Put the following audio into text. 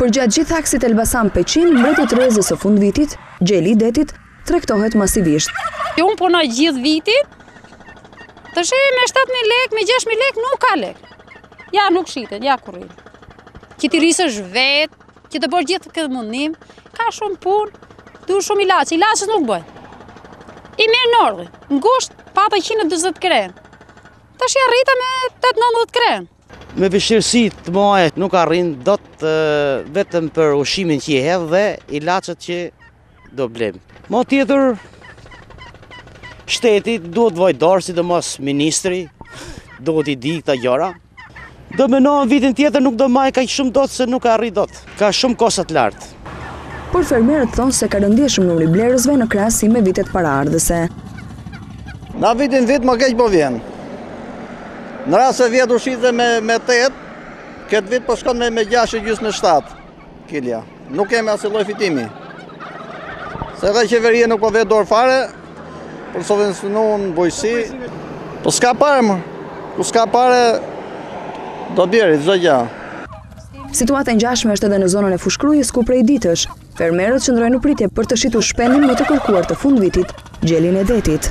Përgjatë gjithë aksit Elbasan-Peqin, mbreti i tryezës së fundvitit, gjeli i detit, tregtohet masivisht. Unë punoj gjithë vitin, të shitet me 7.000 lek, me 6.000 lek, nuk ka lek. Ja, nuk shiten, ja, kurin. Që të rrisësh vetë, që të bësh gjithë këtë mundim, ka shumë punë, do shumë ilaçe, ilaçet nuk bëjnë. I mirë në ordi, në gusht, pata 120 krerë. Tashi arrita me 8-90 krerë. Me vështirësi të mëdha nuk arrin dot vetëm për ushqimin që i hedh dhe ilaçet që do blem. Më tepër shteti duhet të vojë dorë sidomos ministri duhet i di këta gjëra. Domethënë vitin tjetër nuk do maj kaq shumë dot se nuk arrin dot. Ka shumë kosto të lartë. Por fermerët thonë se ka rënë ndjeshëm numri i blerësve në krahasim me vitet paraardhëse. Nga viti në vit më keq po vjen. Në rast se vjet u shit dhe me 8, këtë vit po shkon me 6 e gjysmë 7. Kilja. Nuk kemi asnjë lloj fitimi. Se edhe qeveria nuk po vë dorë fare për subvencionin në bujqësi. Po s'ka pare më. Po s'ka pare do bjeri, s'ke gjë. Situatë e ngjashme është edhe në zonën e Fushëkrujës ku prej ditësh, fermerët qëndrojnë në pritje për të shitur shpendin më të kërkuar të fundvitit, gjelin e detit.